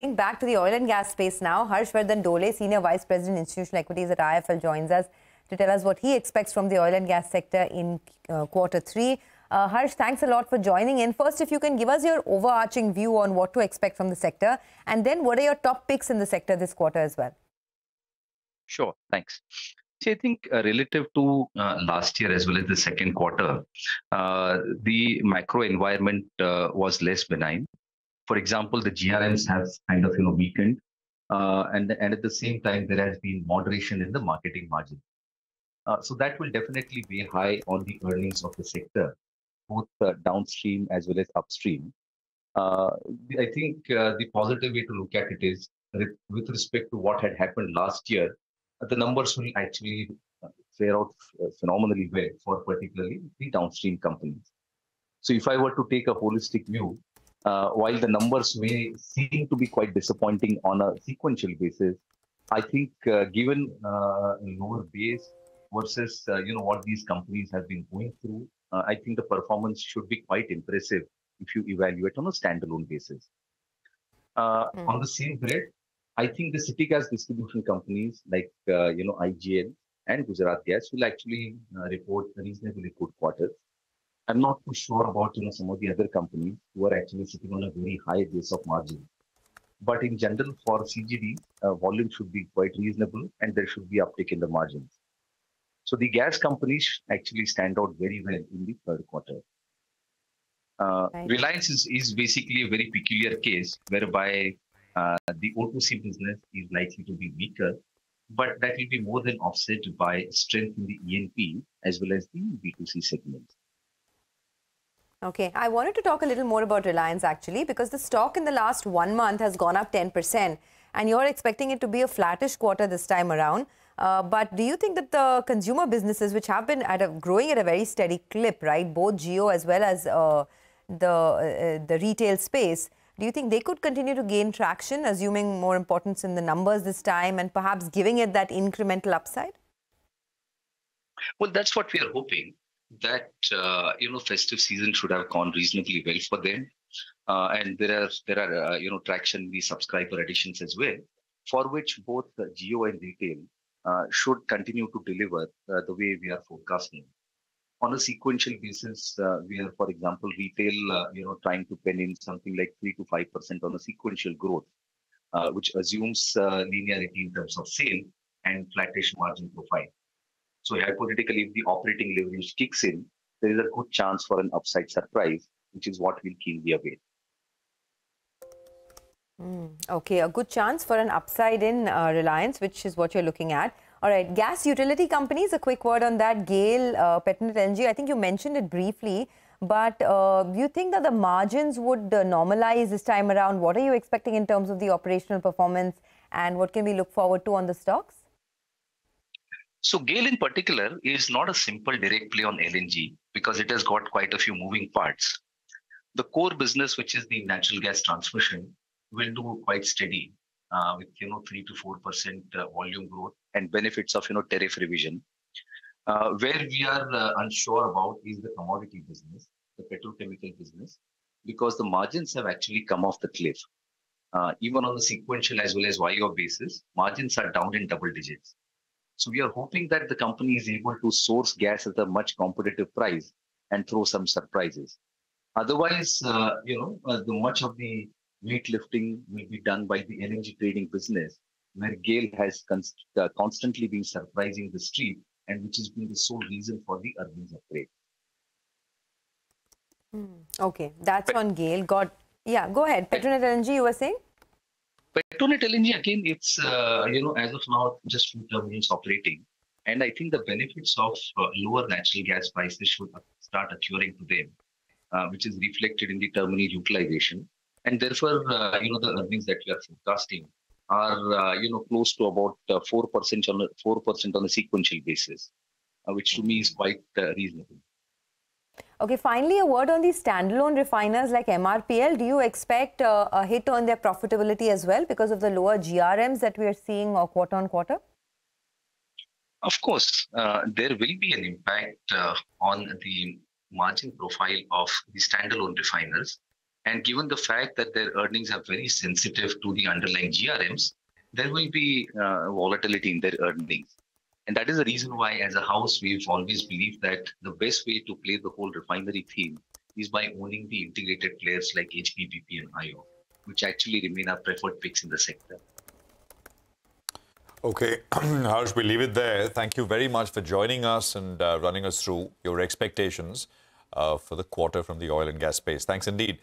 Back to the oil and gas space now. Harshvardhan Dole, Senior Vice President Institutional Equities at IIFL, joins us to tell us what he expects from the oil and gas sector in uh, quarter three. Uh, Harsh, thanks a lot for joining in. First, if you can give us your overarching view on what to expect from the sector, and then what are your top picks in the sector this quarter as well? Sure, thanks. See, I think uh, relative to uh, last year as well as the second quarter, uh, the macro environment uh, was less benign. For example, the GRMs have kind of you know weakened, uh, and and at the same time there has been moderation in the marketing margin. Uh, so that will definitely be high on the earnings of the sector, both downstream as well as upstream. I think the positive way to look at it is with respect to what had happened last year, the numbers will actually uh, fare out uh, phenomenally well for particularly the downstream companies. So if I were to take a holistic view, uh, while the numbers may seem to be quite disappointing on a sequential basis, I think uh, given uh, lower base versus uh, you know what these companies have been going through, I think the performance should be quite impressive if you evaluate on a standalone basis. Mm. On the same thread, I think the city gas distribution companies like uh, you know IGL and Gujarat Gas will actually uh, report reasonably good quarters. I'm not too sure about you know some of the other companies who are actually sitting on a very high base of margin. But in general, for CGD, uh, volume should be quite reasonable, and there should be uptick in the margins. So the gas companies actually stand out very well in the third quarter. Uh, right. Reliance is, is basically a very peculiar case whereby uh, the O2C business is likely to be weaker, but that will be more than offset by strength in the E&P as well as the B2C segment. Okay, I wanted to talk a little more about Reliance actually because the stock in the last one month has gone up 10% and you're expecting it to be a flattish quarter this time around. Uh, but do you think that the consumer businesses, which have been at a, growing at a very steady clip, right, both Jio as well as uh, the uh, the retail space, do you think they could continue to gain traction, assuming more importance in the numbers this time and perhaps giving it that incremental upside? Well, that's what we are hoping. That uh, you know, festive season should have gone reasonably well for them, uh, and there are there are uh, you know traction the subscriber additions as well, for which both Jio and retail uh, should continue to deliver uh, the way we are forecasting on a sequential basis, uh, we are, for example, retail, you know, trying to pen in something like three to five percent on a sequential growth, which assumes linearity in terms of sale and flattish margin profile. So hypothetically, if the operating leverage kicks in, there is a good chance for an upside surprise, which is what we'll keenly await. Mm, okay, a good chance for an upside in uh, Reliance, which is what you're looking at. All right, gas utility companies, a quick word on that. GAIL, uh, Petronet LNG, I think you mentioned it briefly, but uh, you think that the margins would uh, normalize this time around? What are you expecting in terms of the operational performance and what can we look forward to on the stocks? So GAIL in particular is not a simple direct play on LNG because it has got quite a few moving parts. The core business, which is the natural gas transmission, will do quite steady uh, with you know three to four percent uh, volume growth and benefits of you know tariff revision. Uh, where we are uh, unsure about is the commodity business, the petrochemical business, because the margins have actually come off the cliff. Uh, even on the sequential as well as YO basis, margins are down in double digits. So we are hoping that the company is able to source gas at a much competitive price and throw some surprises. Otherwise, uh, you know, uh, the much of the weight lifting will be done by the LNG trading business, where GAIL has const uh, constantly been surprising the street and which has been the sole reason for the earnings upgrade. Mm, okay, that's on GAIL. Got yeah, go ahead. Petronet LNG, you were saying? Petronet LNG again, it's uh, you know as of now just two terminals operating, and I think the benefits of uh, lower natural gas prices should start accruing to them, uh, which is reflected in the terminal utilization and therefore uh, you know the earnings that we are forecasting are uh, you know close to about uh, four percent on four percent on a sequential basis, which to me is quite reasonable. Okay, finally, a word on the standalone refiners like MRPL. Do you expect uh, a hit on their profitability as well because of the lower GRMs that we are seeing uh, quarter on quarter? Of course, uh, there will be an impact on the margin profile of the standalone refiners And given the fact that their earnings are very sensitive to the underlying GRMs, there will be uh, volatility in their earnings. And that is the reason why, as a house, we've always believed that the best way to play the whole refinery theme is by owning the integrated players like HPBP and IO, which actually remain our preferred picks in the sector. Okay, Harsh, we leave it there. Thank you very much for joining us and uh, running us through your expectations uh, for the quarter from the oil and gas space. Thanks indeed.